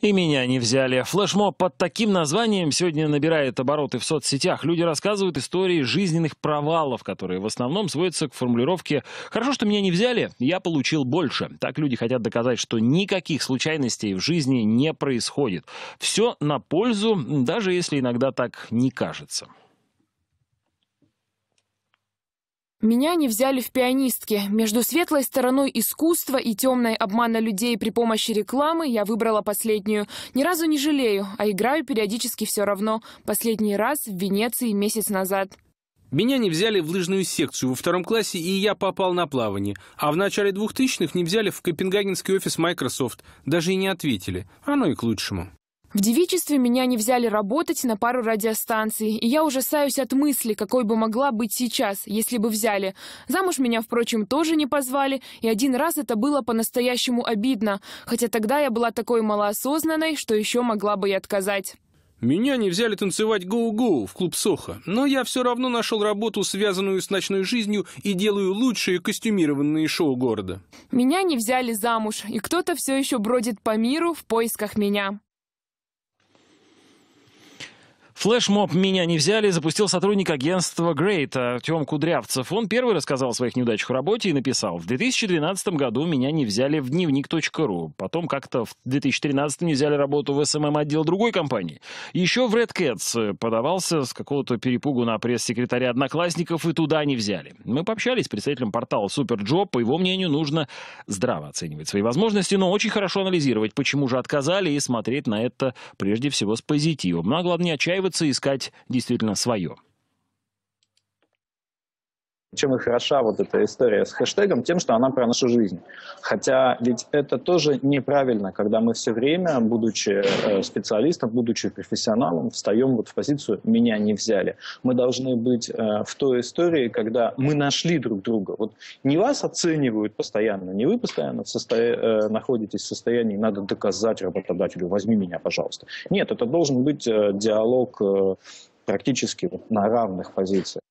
И меня не взяли. Флешмоб под таким названием сегодня набирает обороты в соцсетях. Люди рассказывают истории жизненных провалов, которые в основном сводятся к формулировке «хорошо, что меня не взяли, я получил больше». Так люди хотят доказать, что никаких случайностей в жизни не происходит. Все на пользу, даже если иногда так не кажется. Меня не взяли в пианистки. Между светлой стороной искусства и темной обмана людей при помощи рекламы я выбрала последнюю. Ни разу не жалею, а играю периодически все равно. Последний раз в Венеции месяц назад. Меня не взяли в лыжную секцию во втором классе, и я попал на плавание. А в начале 2000-х не взяли в копенгагенский офис Microsoft. Даже и не ответили. Оно и к лучшему. В девичестве меня не взяли работать на пару радиостанций, и я ужасаюсь от мысли, какой бы могла быть сейчас, если бы взяли. Замуж меня, впрочем, тоже не позвали, и один раз это было по-настоящему обидно, хотя тогда я была такой малоосознанной, что еще могла бы и отказать. Меня не взяли танцевать гоу-гоу в клуб Соха, но я все равно нашел работу, связанную с ночной жизнью, и делаю лучшие костюмированные шоу города. Меня не взяли замуж, и кто-то все еще бродит по миру в поисках меня. Флешмоб «Меня не взяли» запустил сотрудник агентства Great Артем Кудрявцев. Он первый рассказал о своих неудачах в работе и написал «В 2012 году меня не взяли в дневник.ру. Потом как-то в 2013 не взяли работу в СММ-отдел другой компании. Еще в Red Cats подавался с какого-то перепугу на пресс-секретаря Одноклассников и туда не взяли. Мы пообщались с представителем портала Superjob. По его мнению, нужно здраво оценивать свои возможности, но очень хорошо анализировать, почему же отказали и смотреть на это прежде всего с позитивом. Ну а главное, не отчаиваться мотивироваться искать действительно свое. Чем и хороша вот эта история с хэштегом? Тем, что она про нашу жизнь. Хотя ведь это тоже неправильно, когда мы все время, будучи э, специалистом, будучи профессионалом, встаем вот в позицию «меня не взяли». Мы должны быть э, в той истории, когда мы нашли друг друга. Вот не вас оценивают постоянно, не вы постоянно состо... Э, находитесь в состоянии «надо доказать работодателю, возьми меня, пожалуйста». Нет, это должен быть диалог практически на равных позициях.